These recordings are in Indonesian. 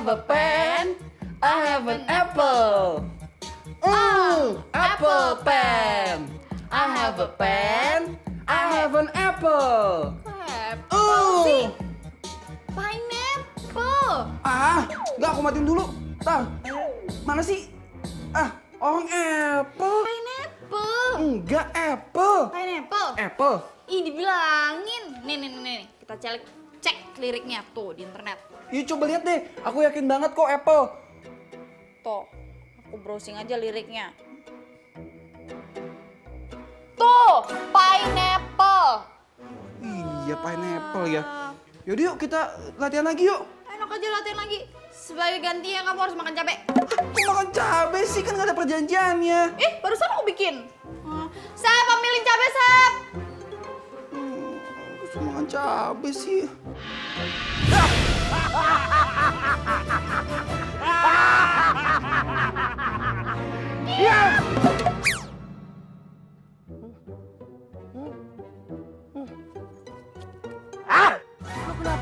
Have a pen. I have an apple. Mm, apple pen. I have a pen. I have an apple. Apple. Pineapple. Ah, nggak aku matiin dulu. Tar, mana sih? Ah, orang apple. Pineapple. Enggak apple. Pineapple. Apple. Ih dibilangin. Nih nih nih nih. Kita cek cek liriknya tuh di internet. Yuk coba lihat deh. Aku yakin banget kok apple. Tuh, aku browsing aja liriknya. Tuh, pineapple. Iya pineapple ya. Yaudah yuk kita latihan lagi yuk. Enak aja latihan lagi. Sebagai gantinya kamu harus makan cabai. Kok makan cabai sih kan gak ada perjanjiannya. Eh, barusan aku bikin. Hmm. Sep, ambilin cabai, Sep. Harus makan cabai sih.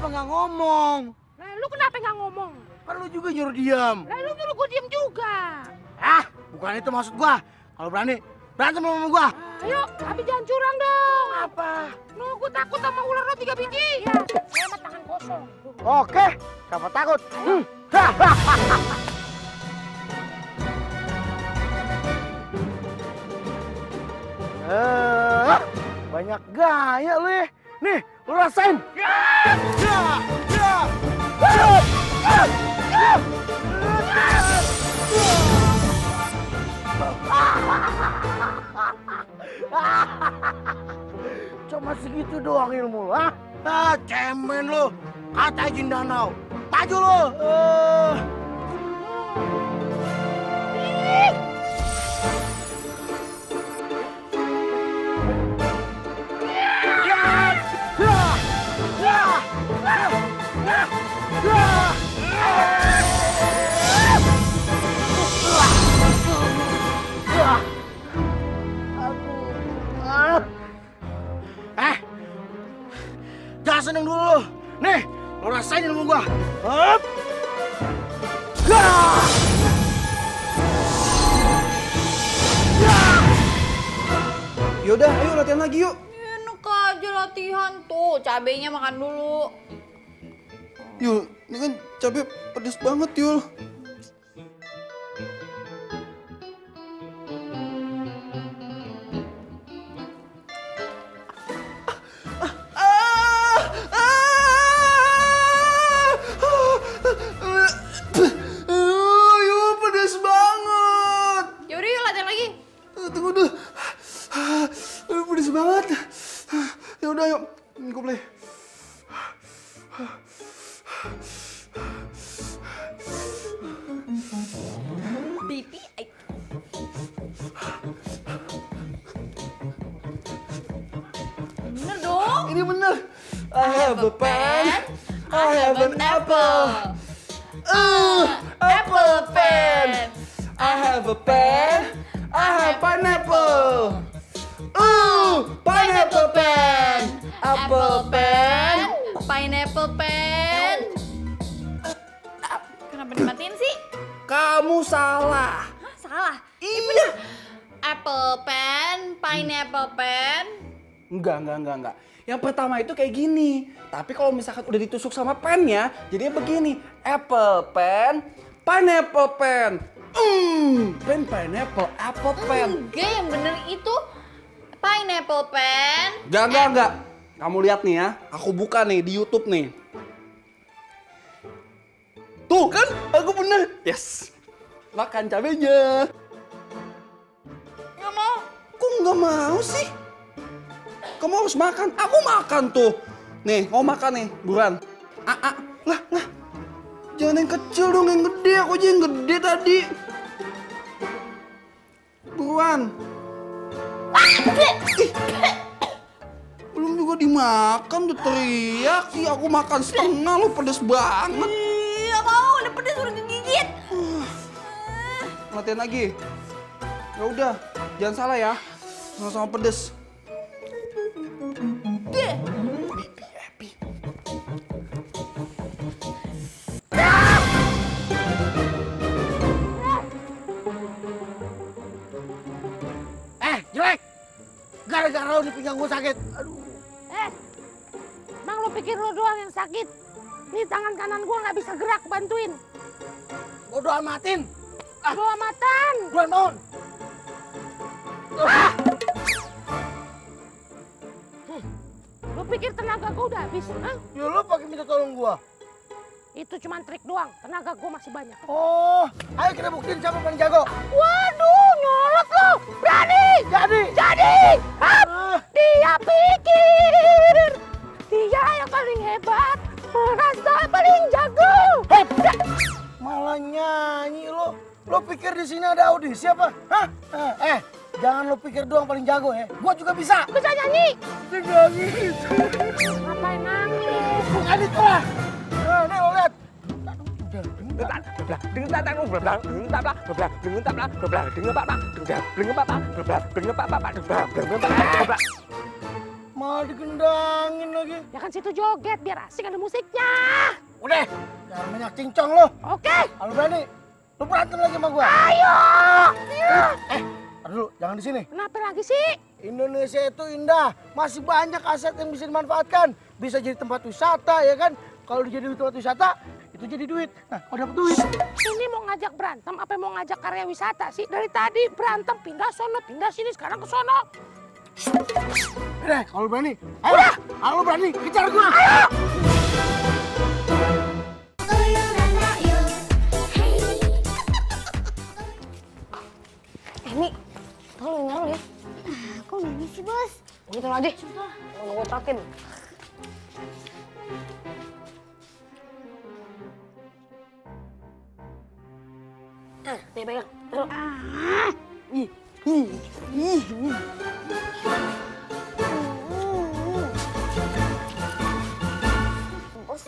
Nggak ngomong? Nah, lu kenapa nggak ngomong? Kan lu juga nyuruh diam. Lah, lu nyuruh gue diem juga. Ah, bukan itu maksud gua. Kalau berani, berantem sama gua. Ayo, tapi jangan curang dong. Apa? Lu gue takut sama ular lo tiga biji. Ya, saya mah tangan kosong. Oke, siapa takut? Hmm. Eh, banyak gaya lu ya. Nih, lu rasain. Ya, ya, ya, Cuma segitu doang ilmu lu, ah? Ah, cemen lu. Kata izin danau. Maju lu. Eh. Rasain ilmu gua. Hup. Gah! Yaudah, ayo latihan lagi yuk. Enak aja latihan tuh. Cabainya makan dulu. Yul, ini kan cabai pedes banget. Yul, I... Bener dong. Ini bener. I have a pen. I have an apple. Uh, apple pen. I have a pen. I have pineapple. Uh, pineapple pen. Apple pen. Pineapple pen. Kamu salah. Hah, salah. Ini bener. Apple pen, pineapple pen. Enggak, enggak, enggak, enggak. Yang pertama itu kayak gini. Tapi kalau misalkan udah ditusuk sama pennya, jadinya begini. Apple pen, pineapple pen. Hmm, pen pineapple, apple pen. Enggak, yang bener itu pineapple pen. Enggak, enggak, enggak. Kamu lihat nih ya, aku buka nih di YouTube nih. Tuh kan, aku bener. Yes. Makan cabenya. Nggak mau. Kok nggak mau sih? Kamu harus makan. Aku makan tuh. Nih, mau makan nih, buruan. Ah, ah. Lah, lah. Jangan yang kecil dong, yang gede. Aku aja yang gede tadi. Buruan. Ih. Belum juga dimakan udah teriak sih. Aku makan setengah lo pedes banget. latihan lagi. Ya udah, jangan salah ya. Sama-sama pedes. Eh, jelek! Gara-gara lo di pinggang gue sakit. Aduh. Eh, emang lo pikir lo doang yang sakit? Nih tangan kanan gue nggak bisa gerak bantuin. Gue doang matiin. Dua matan. Dua non. Lo pikir tenaga gua udah habis? Hah? Ya lu pakai minta tolong gua. Itu cuma trik doang. Tenaga gua masih banyak. Oh, ayo kita buktiin siapa paling jago. Waduh, nyolot lo. Berani. Jadi. Jadi. Hap. Ah, Dia pikir dia yang paling hebat, merasa paling jago. Hebat. malah nyanyi lu. Lu pikir di sini ada audisi apa? Hah? Eh, eh, jangan lu pikir doang paling jago ya. Gua juga bisa. Bisa nyanyi? Tinggal gitu. Ngapain nangis? Bukan itu lah. Nah, nih lo lihat. Malah digendangin lagi. Ya kan situ joget biar asik ada musiknya. Udah, jangan banyak cincong lo. Oke. Kalau berani, lu berantem lagi sama gua. Ayo. Eh, tar dulu, jangan di sini. Kenapa lagi sih? Indonesia itu indah, masih banyak aset yang bisa dimanfaatkan. Bisa jadi tempat wisata ya kan? Kalau jadi tempat wisata, itu jadi duit. Nah, kalau dapat duit, Ini mau ngajak berantem apa mau ngajak karya wisata sih? Dari tadi berantem pindah sono, pindah sini, sekarang ke sono. udah kalau berani. Ayo, kalau berani, kejar gua. Ayo. Sih, Bos? Gitu aja. Mau gue. Ah, nih pegang. Taruh. Ih, ih, ih, ih. Bos,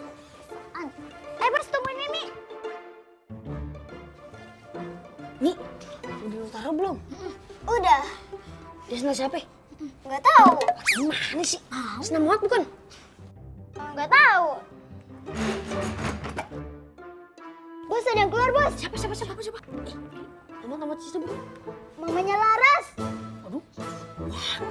an- eh bos tungguin nih, Mi. Udah taruh belum? Udah, Dia senang siapa? Nggak tahu, Gimana sih? Senang muat bukan? nggak tahu. Bos ada yang keluar bos, Siapa, siapa, siapa, siapa? Eh, nama nama si sebut. mamanya Laras. Aduh. Laras,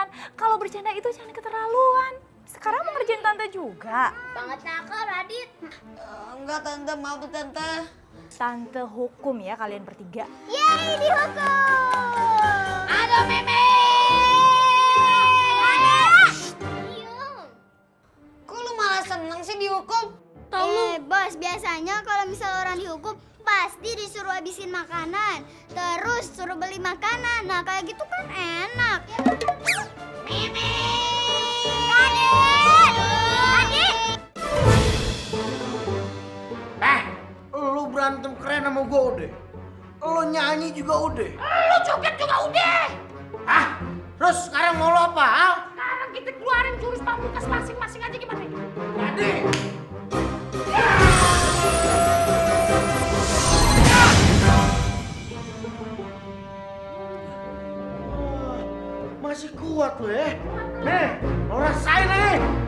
kalian kalau bercanda itu jangan keterlaluan. Sekarang mau ngerjain tante juga. Banget nakal Radit. enggak tante, maaf tante. Tante hukum ya kalian bertiga. Yeay dihukum. Aduh! Kok lu malah seneng sih dihukum? Eh bos, biasanya kalau misal orang dihukum pasti disuruh habisin makanan, terus suruh beli makanan. Nah kayak gitu kan enak. Mimi! Berantem keren sama gua udah. Lu nyanyi juga udah. Lu joget juga udah. Hah? Terus sekarang mau lo apa? Hah? Sekarang kita keluarin jurus pamungkas masing-masing aja gimana? Jadi. Masih kuat lo ya. Nih, lo rasain nih.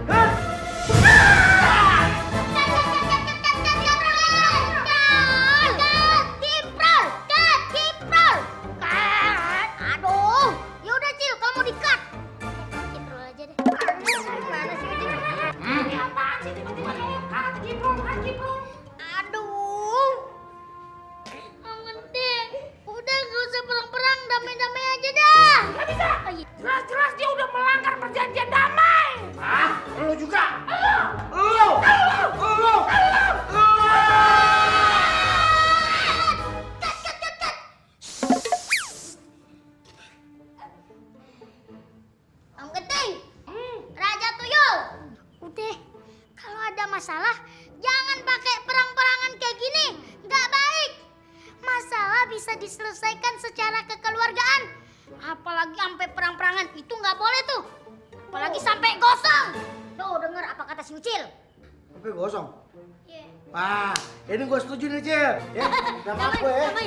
Gue setuju nih, Cil. Ya, maaf gue ya. Damai.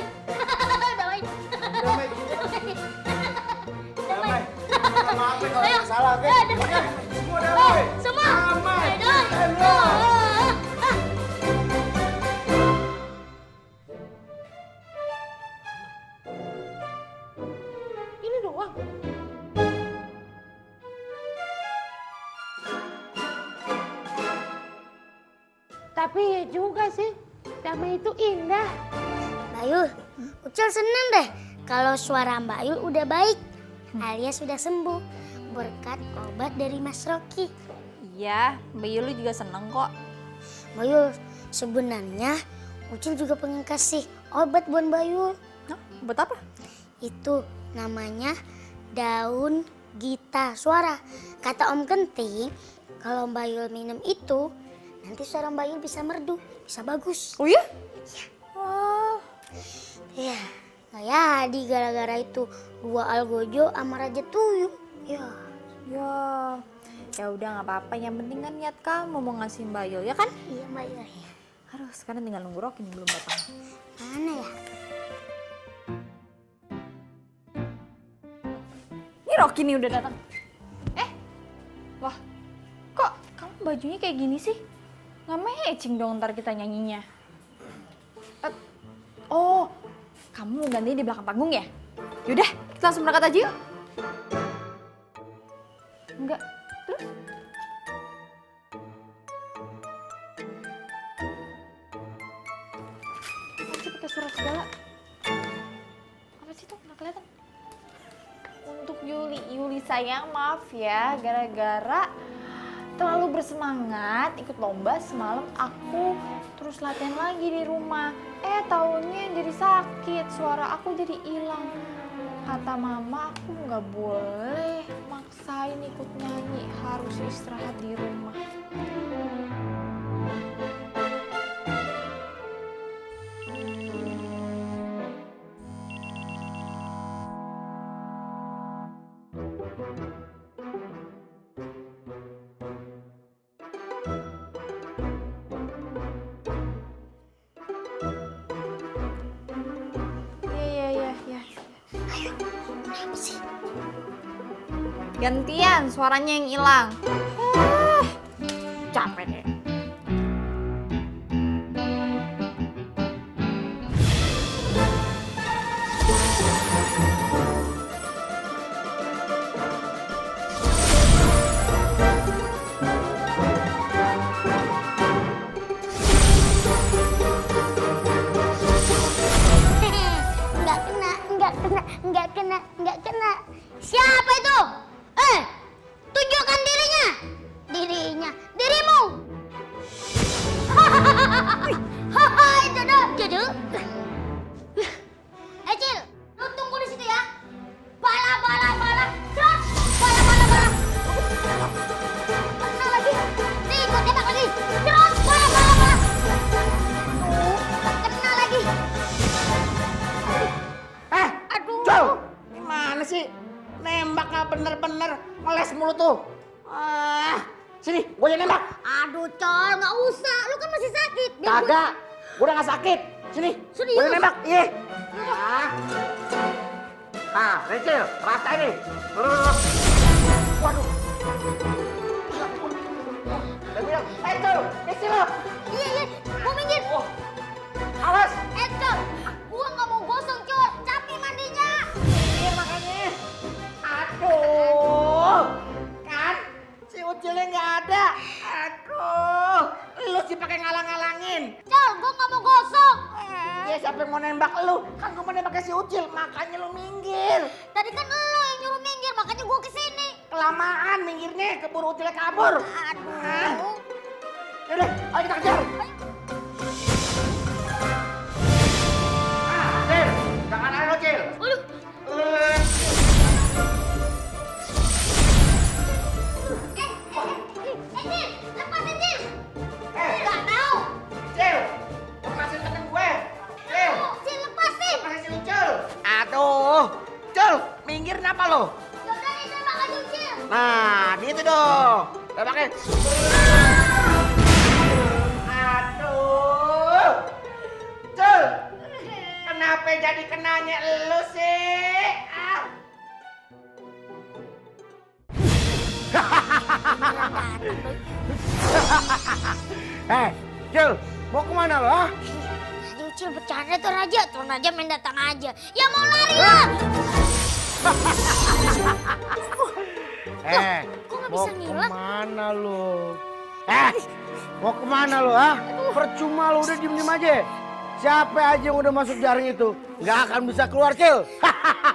Damai. Damai. Damai. Maaf kalau salah, oke? Oke, semua damai. Semua. Damai. Damai. Seneng deh kalau suara Mbak Yul udah baik alias sudah sembuh berkat obat dari Mas Rocky. Iya, Mbak Yulu juga seneng kok. Mbak Yul, sebenarnya Ucil juga pengen kasih obat buat Mbak Yul. Hah, buat apa? Itu namanya daun gita suara. Kata Om Kenting, kalau Mbak Yul minum itu, nanti suara Mbak Yul bisa merdu, bisa bagus. Oh iya? Oh, Ya, nggak jadi gara-gara itu dua algojo sama Raja Tuyul. Ya, ya. Ya udah nggak apa-apa. Yang penting kan niat kamu mau ngasih Mbak Yul, ya kan? iya Mbak Yul ya. Aduh, sekarang tinggal nunggu Rocky nih, belum datang. Mana ya? Ini Rocky nih udah datang. Eh, wah, kok kamu bajunya kayak gini sih? Nggak matching dong ntar kita nyanyinya. Eh, oh, kamu mau ganti di belakang panggung ya? Yaudah, kita langsung berangkat aja yuk. Enggak, terus? Apa sih pakai surat segala? Apa sih tuh? Nggak kelihatan. Untuk Yuli, Yuli sayang maaf ya, gara-gara terlalu bersemangat ikut lomba semalam aku terus latihan lagi di rumah. Eh tahunnya jadi sakit, suara aku jadi hilang. Kata mama aku nggak boleh maksain ikut nyanyi, harus istirahat di rumah. Gantian suaranya yang hilang. Ah, capek deh. Nggak kena, nggak kena, nggak kena. Siapa itu? Sini, gue yang nembak. Aduh, Col, nggak usah. Lu kan masih sakit. Biar Kagak, gue udah nggak sakit. Sini, Serius? gue yang nembak. Iya. Ah. Ah, Rachel, rasa ini. Waduh. Eh Col, isi lo. Iya, iya. Gua minggir. Oh, awas. Si Ucilnya nggak ada. Aduh. Lu sih pakai ngalang-ngalangin. Col, gua nggak mau gosong. Ya siapa yang mau nembak lu? Kan gua mau nembaknya si Ucil, makanya lu minggir. Tadi kan lu yang nyuruh minggir, makanya gua ke sini. Kelamaan minggirnya, keburu Ucilnya kabur. Aduh. Yaudah, ayo kita kejar. Ah, Cil. Jangan ada lo, lo. Nah, gitu dong. Tembaknya. Aduh. Cul. Kenapa jadi kenanya lu sih? Ah. Eh, Cil, mau ke mana lo? ah? Ucil bercanda tuh Raja, tuh Raja main datang aja. Ya mau lari lah. Eh, kok mau bisa ngilang? ke mana lo? Eh, mau ke mana lo? ah? Percuma lo udah diem-diem aja. Siapa aja yang udah masuk jaring itu nggak akan bisa keluar, Cil.